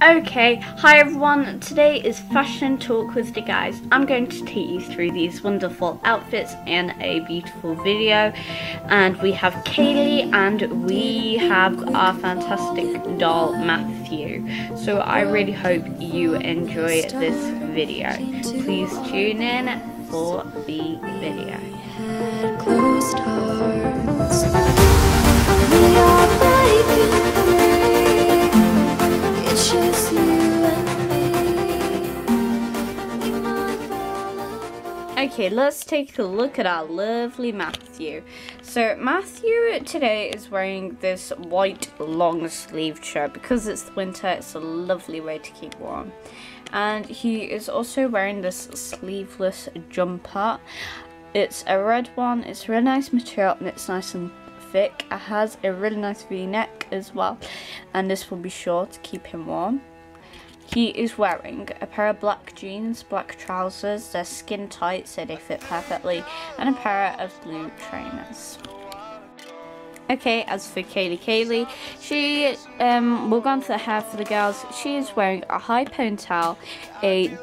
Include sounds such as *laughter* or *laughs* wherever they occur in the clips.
Okay, hi everyone. Today is fashion talk with the guys. I'm going to take you through these wonderful outfits in a beautiful video. And we have Kaylee and we have our fantastic doll Matthew. So I really hope you enjoy this video. Please tune in for the video. Okay, let's take a look at our lovely Matthew. So Matthew today is wearing this white long sleeved shirt because it's winter, it's a lovely way to keep warm. And he is also wearing this sleeveless jumper. It's a red one, it's a really nice material and it's nice and thick. It has a really nice v-neck as well and this will be sure to keep him warm. He is wearing a pair of black jeans, black trousers, they're skin tight so they fit perfectly, and a pair of blue trainers. Okay, as for Kaylee Kaylee, she, um, we'll go on to the hair for the girls. She is wearing a high ponytail, a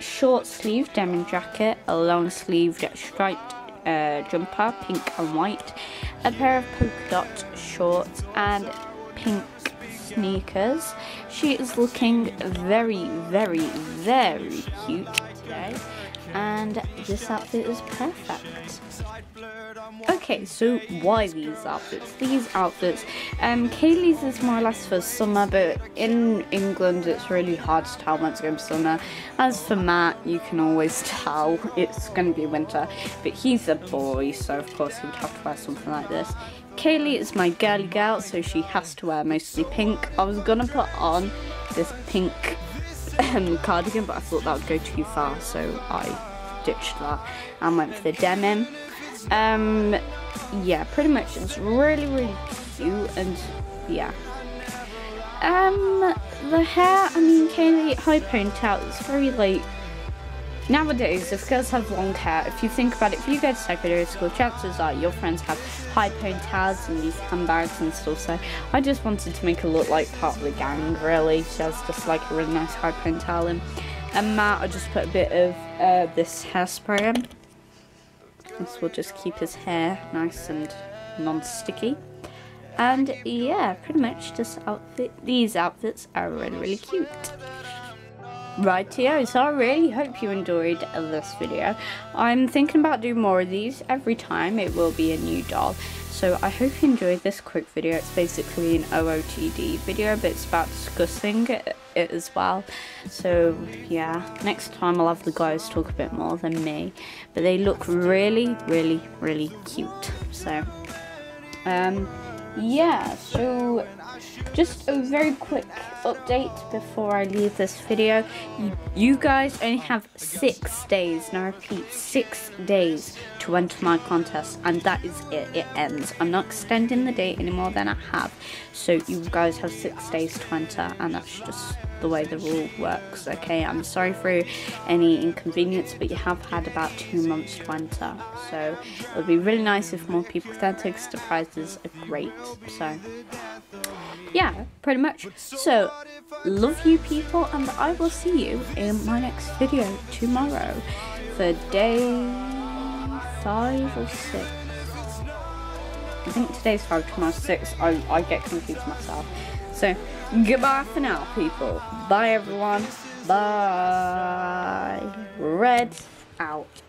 short sleeve denim jacket, a long sleeved striped uh, jumper, pink and white, a pair of polka dot shorts, and pink sneakers. She is looking very, very, very cute today. And this outfit is perfect. Okay, so why these outfits? These outfits, um, Kaylee's is more or less for summer, but in England it's really hard to tell when it's going to be summer. As for Matt, you can always *laughs* tell it's going to be winter, but he's a boy, so of course he would have to wear something like this. Kaylee is my girly girl, so she has to wear mostly pink. I was gonna put on this pink um, cardigan, but I thought that would go too far, so I ditched that and went for the denim. Um, yeah, pretty much it's really, really cute, and yeah. Um, the hair, I mean, Kaylee, high ponytail, it's very like Nowadays, if girls have long hair, if you think about it, if you go to secondary school, chances are your friends have high ponytails and these handbags and stuff. So I just wanted to make her look like part of the gang, really. She has just like a really nice high ponytail in. And Matt, I just put a bit of uh, this hairspray in. This will just keep his hair nice and non-sticky. And yeah, pretty much this outfit, these outfits are really, really cute. Rightio, so I really hope you enjoyed this video. I'm thinking about doing more of these every time. It will be a new doll. So I hope you enjoyed this quick video. It's basically an OOTD video, but it's about discussing it, it as well. So yeah, next time I'll have the guys talk a bit more than me. But they look really, really, really cute. So, um, yeah, so just a very quick update before I leave this video. You guys only have six days, now I repeat, six days to enter my contest, and that is it. It ends. I'm not extending the date any more than I have, so you guys have six days to enter, and that's just the way the rule works. Okay, I'm sorry for any inconvenience, but you have had about two months to enter, so it would be really nice if more people could enter because the prizes are great. So yeah, pretty much. So, love you people, and I will see you in my next video tomorrow for day five or six. I think today's five, tomorrow's six. I, I get confused myself. So, goodbye for now, people. Bye, everyone. Bye. Red out.